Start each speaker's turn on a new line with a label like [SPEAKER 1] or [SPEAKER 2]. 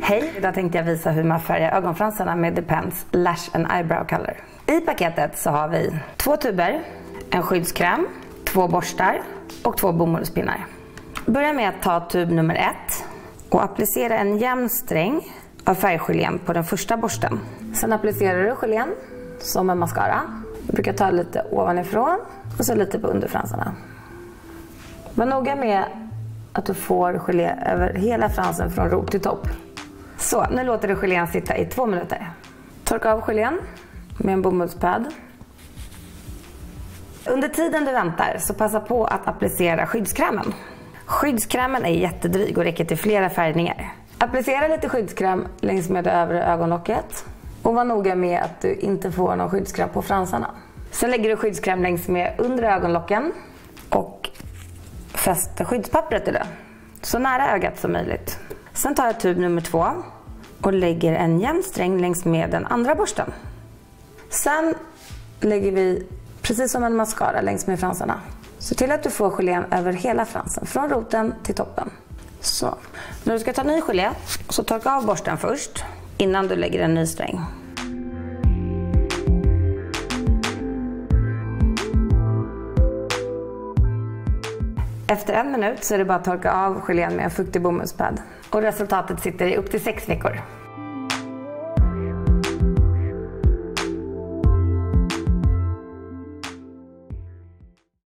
[SPEAKER 1] Hej! Idag tänkte jag visa hur man färgar ögonfransarna med Depends Lash and Eyebrow Color. I paketet så har vi två tuber, en skyddskräm, två borstar och två bomullspinnar. Börja med att ta tub nummer ett och applicera en jämn sträng av färggelén på den första borsten. Sen applicerar du gelén som en mascara. Jag brukar ta lite ovanifrån och så lite på underfransarna. Var noga med att du får gelé över hela fransen från rot till topp. Så, nu låter du gelén sitta i två minuter. Torka av gelén med en bomullspad. Under tiden du väntar så passa på att applicera skyddskrämen. Skyddskrämen är jättedryg och räcker till flera färgningar. Applicera lite skyddskräm längs med det övre ögonlocket och var noga med att du inte får någon skyddskräm på fransarna. Sen lägger du skyddskräm längs med undre ögonlocken och Fästa skyddspappret i det. Så nära ögat som möjligt. Sen tar jag tub nummer två och lägger en jämn sträng längs med den andra borsten. Sen lägger vi, precis som en mascara, längs med fransarna. Se till att du får gelén över hela fransen, från roten till toppen. Så. När du ska ta ny gelé, så torka av borsten först, innan du lägger en ny sträng. Efter en minut så är det bara att torka av gelén med en fuktig bomullspad. Och resultatet sitter i upp till sex veckor.